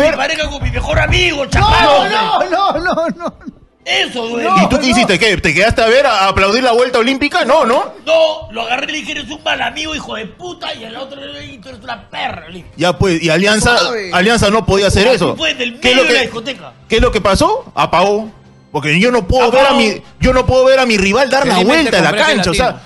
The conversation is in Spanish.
ver. mi pareja con mi mejor amigo, No, no, no, no, no. Eso duele. ¿Y tú qué hiciste? ¿Qué? ¿Te quedaste a ver, a aplaudir la vuelta olímpica? No, ¿no? No, lo agarré y le dije, eres un mal amigo, hijo de puta, y el otro le dije, eres una perra. Ya pues, y Alianza, Suave. Alianza no podía hacer eso. fue, del ¿Qué es medio de la que, discoteca. ¿Qué es lo que pasó? Apagó. Porque yo no puedo ver a mi, yo no puedo ver a mi rival dar la vuelta a la cancha. O sea.